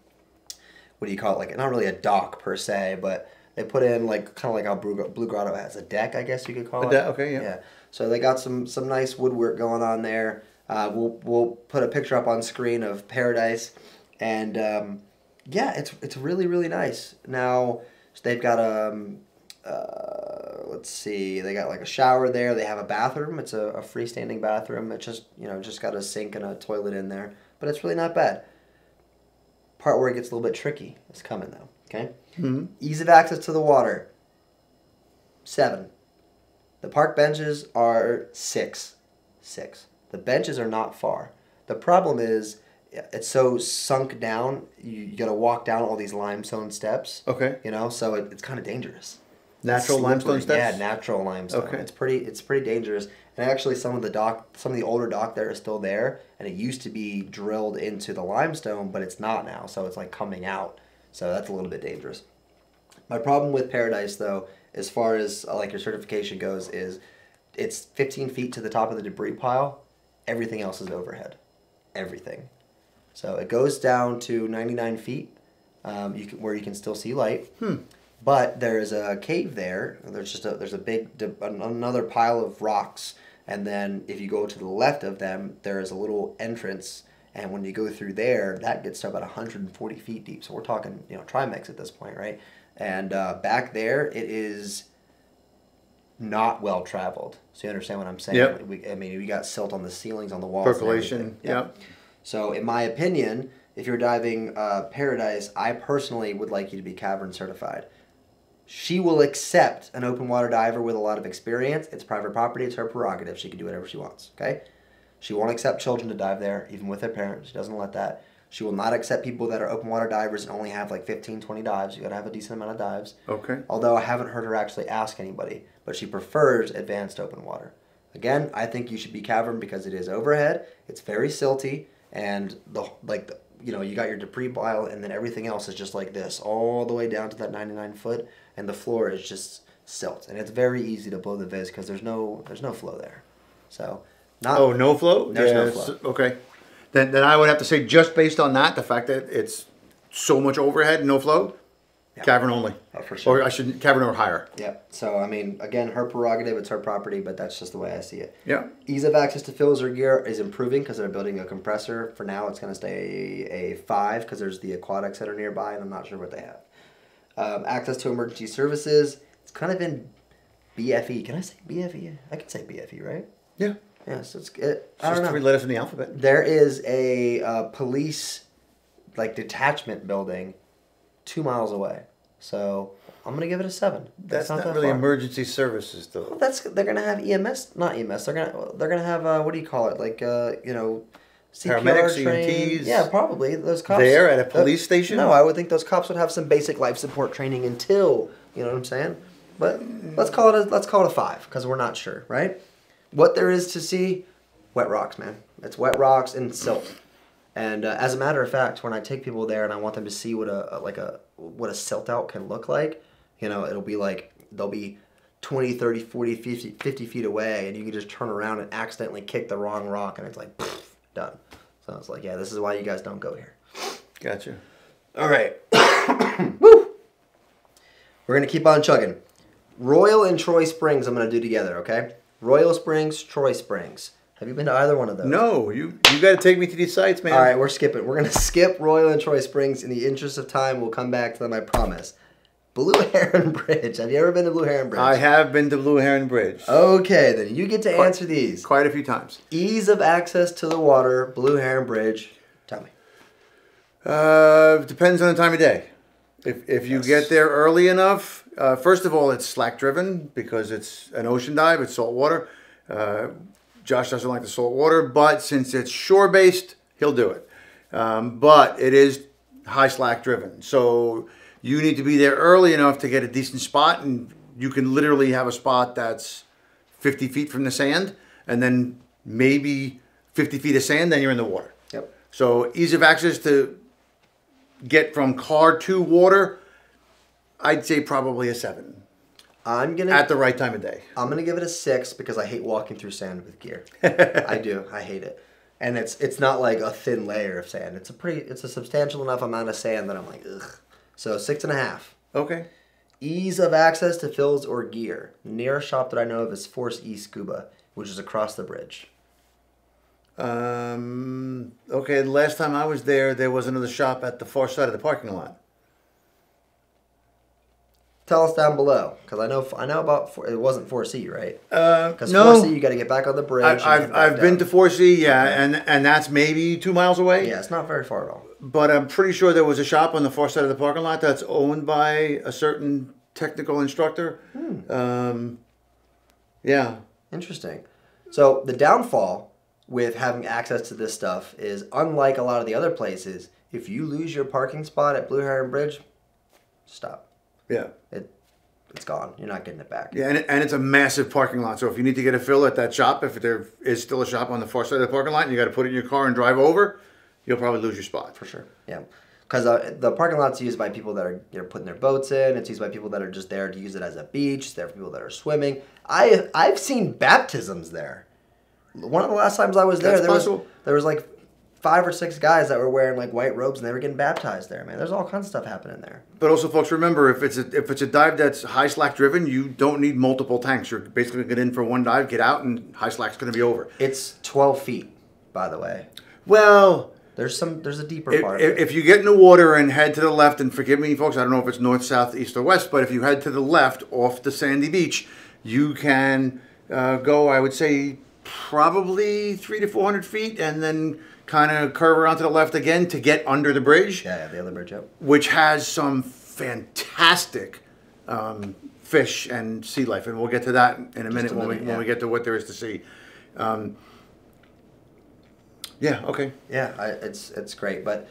what do you call it? Like not really a dock per se, but they put in like kind of like how Blue, Grotto has a deck, I guess you could call A it. deck, okay, yeah. Yeah. So they got some some nice woodwork going on there. Uh, we'll we'll put a picture up on screen of Paradise, and um, yeah, it's it's really really nice. Now they've got um, uh, let's see, they got like a shower there. They have a bathroom. It's a, a freestanding bathroom. It just you know just got a sink and a toilet in there, but it's really not bad. Part where it gets a little bit tricky is coming though. Okay, Mhm. ease of access to the water. Seven. The park benches are six. Six. The benches are not far. The problem is it's so sunk down, you, you got to walk down all these limestone steps. Okay. You know, so it, it's kind of dangerous. Natural limestone steps? Yeah, natural limestone. Okay. It's pretty it's pretty dangerous. And actually some of the dock some of the older dock there is still there and it used to be drilled into the limestone, but it's not now. So it's like coming out. So that's a little bit dangerous. My problem with Paradise though, as far as like your certification goes, is it's 15 feet to the top of the debris pile. Everything else is overhead. Everything. So it goes down to 99 feet, um, you can, where you can still see light. But there is a cave there. There's just a there's a big another pile of rocks, and then if you go to the left of them, there is a little entrance. And when you go through there, that gets to about 140 feet deep. So we're talking, you know, Trimix at this point, right? And uh, back there, it is not well traveled. So you understand what I'm saying? Yep. We, I mean, we got silt on the ceilings, on the walls. Percolation. everything. Yep. So, in my opinion, if you're diving uh, Paradise, I personally would like you to be cavern certified. She will accept an open water diver with a lot of experience. It's private property. It's her prerogative. She can do whatever she wants. Okay. She won't accept children to dive there, even with their parents. She doesn't let that. She will not accept people that are open water divers and only have like 15, 20 dives. You got to have a decent amount of dives. Okay. Although I haven't heard her actually ask anybody, but she prefers advanced open water. Again, I think you should be cavern because it is overhead. It's very silty, and the like, the, you know, you got your debris pile, and then everything else is just like this, all the way down to that ninety nine foot, and the floor is just silt, and it's very easy to blow the vis because there's no there's no flow there. So, not Oh, no flow? There's no flow. Okay. Then, then I would have to say, just based on that, the fact that it's so much overhead, no flow, cavern only. Oh, for sure. Or I should, cavern or higher. Yep. So I mean, again, her prerogative. It's her property, but that's just the way I see it. Yeah. Ease of access to fills or gear is improving because they're building a compressor. For now, it's going to stay a five because there's the aquatics that are nearby, and I'm not sure what they have. Um, access to emergency services. It's kind of in BFE. Can I say BFE? I can say BFE, right? Yeah. Yeah. So it's. It, I just don't three letters in the alphabet. There is a uh, police like detachment building two miles away. So I'm gonna give it a seven. That's not, that really far. emergency services, though. Well, that's they're gonna have EMS, not EMS. They're gonna they're gonna have uh, what do you call it? Like uh, you know, Paramedics, trained. EMTs? Yeah, probably those cops There at a police station? No, I would think those cops would have some basic life support training until you know what I'm saying. But let's call it a let's call it a five because we're not sure, right? What there is to see, wet rocks, man. It's wet rocks and silt. And uh, as a matter of fact, when I take people there and I want them to see what a, a like a what a silt out can look like, you know, it'll be like they'll be 20, 30, 40, 50, 50 feet away and you can just turn around and accidentally kick the wrong rock and it's like poof, done. So it's like, yeah, this is why you guys don't go here. Gotcha. All right. Woo! We're going to keep on chugging. Royal and Troy Springs, I'm going to do together, okay? Royal Springs, Troy Springs. Have you been to either one of those? No, you you got to take me to these sites, man. All right, we're skipping. We're going to skip Royal and Troy Springs. In the interest of time, we'll come back to them, I promise. Blue Heron Bridge. Have you ever been to Blue Heron Bridge? I have been to Blue Heron Bridge Okay, then you get to answer these. quite a few times. Ease of access to the water, Blue Heron Bridge. Tell me. Uh, depends on the time of day. If if you Yes. get there early enough, uh, first of all, it's slack driven because it's an ocean dive. It's salt water. Uh, Josh doesn't like the salt water, but since it's shore based, he'll do it. Um, but it is high slack driven, so you need to be there early enough to get a decent spot, and you can literally have a spot that's 50 feet from the sand, and then maybe 50 feet of sand, then you're in the water. Yep. So ease of access to get from car to water, I'd say probably a seven I'm going to at the right time of day. I'm gonna give it a six because I hate walking through sand with gear. I do. I hate it. And it's it's not like a thin layer of sand. It's a pretty it's a substantial enough amount of sand that I'm like, ugh. So six and a half. Okay. Ease of access to fills or gear. Nearest shop that I know of is Force E Scuba, which is across the bridge. Um, okay. The last time I was there, there was another shop at the far side of the parking lot. Tell us down below, because I know I know about Four- it wasn't 4C, right? Uh, Because no, Force E, you got to get back on the bridge. I, and I've been to 4C, yeah, and and that's maybe two miles away. Yeah, it's not very far at all. But I'm pretty sure there was a shop on the far side of the parking lot that's owned by a certain technical instructor. Hmm. Um, yeah. Interesting. So the downfall with having access to this stuff is unlike a lot of the other places, if you lose your parking spot at Blue Heron Bridge, stop. Yeah. It it's gone. You're not getting it back. Yeah, and, it, and it's a massive parking lot. So if you need to get a fill at that shop, if there is still a shop on the far side of the parking lot, and you got to put it in your car and drive over, you'll probably lose your spot. For sure. Yeah. Because uh, the parking lot's used by people that are you know, putting their boats in. It's used by people that are just there to use it as a beach. It's there for people that are swimming. I I've seen baptisms there. One of the last times I was there, That's there was there was like five or six guys that were wearing like white robes and they were getting baptized there. Man, there's all kinds of stuff happening there. But also, folks, remember if it's a, if it's a dive that's high slack driven, you don't need multiple tanks. You're basically going to get in for one dive, get out, and high slack's going to be over. It's 12 feet, by the way. Well, There's some. There's a deeper if, part. if, of it. if you get in the water and head to the left, and forgive me, folks, I don't know if it's north, south, east, or west, but if you head to the left off the sandy beach, you can uh, go, I would say, probably three to 400 feet, and then kind of curve around to the left again to get under the bridge, yeah, yeah, the other bridge up. which has some fantastic um, fish and sea life. And we'll get to that in a minute, a when, we, minute, when we get to what there is to see. Um, yeah, okay. Yeah, I, it's it's great, but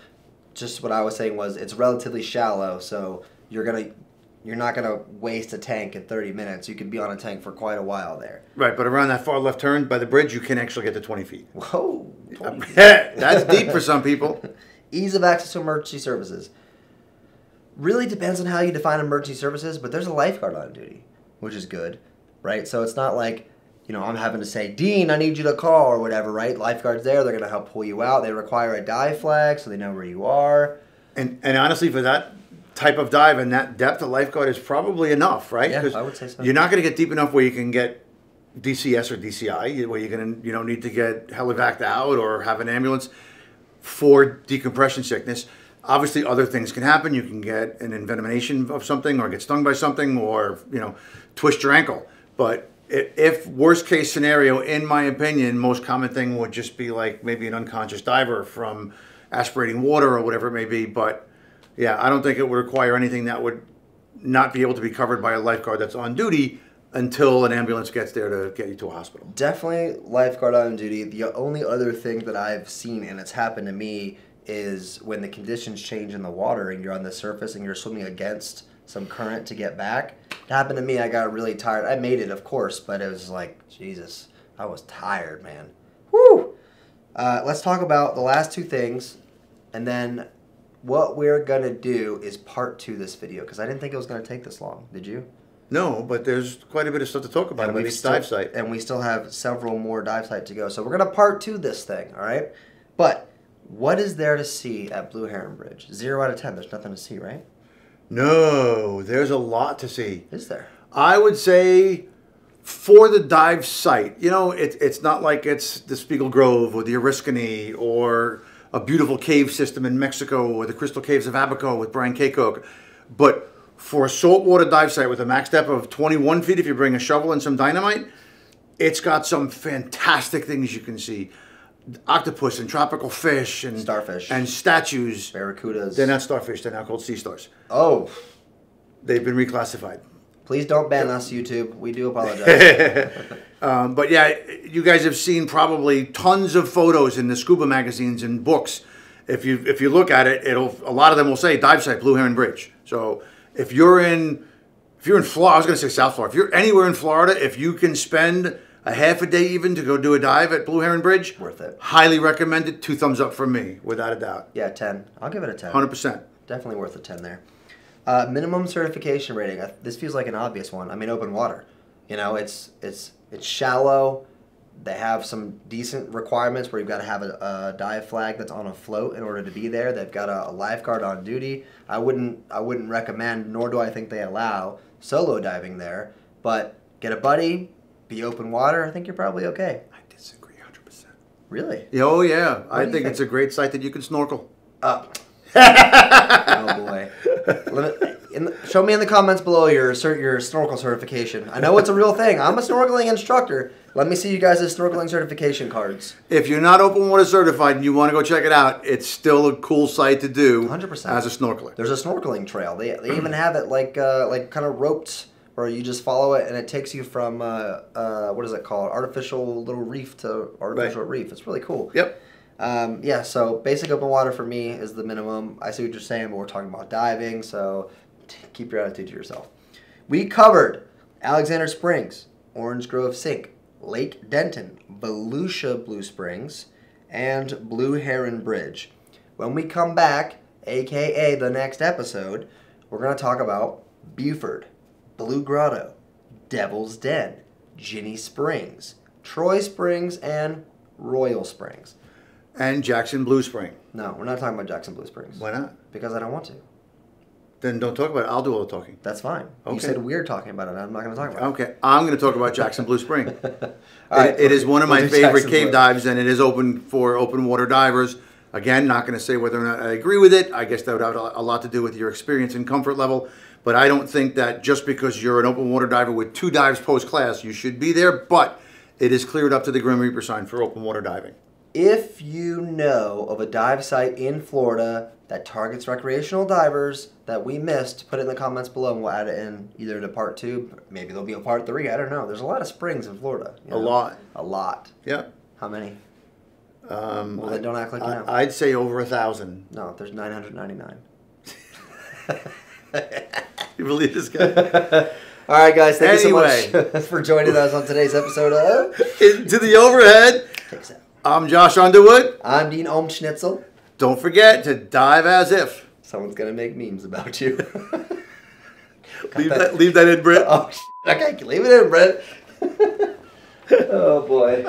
just what I was saying was it's relatively shallow, so you're gonna you're not gonna waste a tank in 30 minutes. You could be on a tank for quite a while there. Right, but around that far left turn by the bridge, you can actually get to 20 feet. Whoa! That's deep for some people. Ease of access to emergency services. Really depends on how you define emergency services, but there's a lifeguard on duty, which is good, right? So it's not like, you know, I'm having to say, Dean, I need you to call or whatever, right? Lifeguard's there, they're gonna help pull you out. They require a dive flag so they know where you are. And and honestly, for that type of dive and that depth, a lifeguard is probably enough, right? Yeah, I would say so. You're not going to get deep enough where you can get DCS or DCI, where you're going to you know need to get helivac'd out or have an ambulance for decompression sickness. Obviously, other things can happen. You can get an envenomation of something, or get stung by something, or you know, twist your ankle. But if worst case scenario, in my opinion, most common thing would just be like maybe an unconscious diver from aspirating water or whatever it may be. But yeah, I don't think it would require anything that would not be able to be covered by a lifeguard that's on duty until an ambulance gets there to get you to a hospital. Definitely lifeguard on duty. The only other thing that I've seen, and it's happened to me, is when the conditions change in the water and you're on the surface and you're swimming against some current to get back. It happened to me. I got really tired. I made it, of course, but it was like, Jesus, I was tired, man. Woo! Uh, let's talk about the last two things, and then what we're gonna do is part two this video because I didn't think it was gonna take this long. Did you? No, but there's quite a bit of stuff to talk about about each still- dive site. And we still have several more dive sites to go. So we're gonna part two this thing, all right? But what is there to see at Blue Heron Bridge? Zero out of ten. There's nothing to see, right? No, there's a lot to see. Is there? I would say for the dive site, you know, it, it's not like it's the Spiegel Grove or the Oriskany or a beautiful cave system in Mexico or the Crystal Caves of Abaco with Brian Kakuk. But for a saltwater dive site with a max depth of 21 feet, if you bring a shovel and some dynamite, it's got some fantastic things you can see. Octopus and tropical fish and Starfish. and statues. Barracudas. They're not starfish, they're now called sea stars. Oh, They've been reclassified. Please don't ban us, YouTube. We do apologize. Um, but yeah, you guys have seen probably tons of photos in the scuba magazines and books. If you if you look at it, it'll a lot of them will say dive site Blue Heron Bridge. So if you're in if you're in Florida, I was going to say South Florida. If you're anywhere in Florida, if you can spend a half a day even to go do a dive at Blue Heron Bridge, Worth it. Highly recommended. Two thumbs up from me, without a doubt. yeah, ten. I'll give it a ten. Hundred percent. Definitely worth a 10 there. Uh, minimum certification rating. Uh, This feels like an obvious one. I mean, open water. You know, it's it's it's shallow. They have some decent requirements where you've got to have a, a dive flag that's on a float in order to be there. They've got a, a lifeguard on duty. I wouldn't I wouldn't recommend, nor do I think they allow solo diving there. But get a buddy, be open water. I think you're probably okay. I disagree hundred percent. Really? Oh yeah, I think think? it's a great site that you can snorkel. Uh, oh boy. Let me, in the, show me in the comments below your cert, your snorkel certification. I know it's a real thing. I'm a snorkeling instructor. Let me see you guys' snorkeling certification cards. If you're not open water certified and you want to go check it out, it's still a cool site to do 100%. as a snorkeler. There's a snorkeling trail. They, they even have it like uh, like kind of roped where you just follow it and it takes you from uh, uh, what is it called artificial little reef to artificial Right. reef. It's really cool. Yep. Um, yeah, so basic open water for me is the minimum. I see what you're saying, but we're talking about diving, so keep your attitude to yourself. We covered Alexander Springs, Orange Grove Sink, Lake Denton, Volusia Blue Springs, and Blue Heron Bridge. When we come back, aka the next episode, we're going to talk about Buford, Blue Grotto, Devil's Den, Ginnie Springs, Troy Springs, and Royal Springs. And Jackson Blue Spring. No, we're not talking about Jackson Blue Springs. Why not? Because I don't want to. Then don't talk about it. I'll do all the talking. That's fine. You said we're talking about it. I'm not going to talk about it. Okay. I'm going to talk about Jackson Blue Spring. it. All right, It- it is one of we'll my favorite Jackson cave Blue. dives, and it is open for open water divers. Again, not going to say whether or not I agree with it. I guess that would have a lot to do with your experience and comfort level. But I don't think that just because you're an open water diver with two dives post class, you should be there. But it is cleared up to the Grim Reaper sign for open water diving. If you know of a dive site in Florida that targets recreational divers that we missed, put it in the comments below and we'll add it in either to part two. Maybe there'll be a part three. I don't know. There's a lot of springs in Florida. you A know? lot. A lot. Yeah. A Many? Um, Well, then don't act like you know. I, I'd say over a thousand. No, there's 999. You believe this guy? All right, guys. Thank you so much for joining us on today's episode of Into the overhead. Take Us Out. I'm Josh Underwood. I'm Dean Ohm Schnitzel. Don't forget to dive as if. Someone's gonna make memes about you. Leave that, leave that in, Britt. oh, shit. okay, leave it in, Brett. oh boy.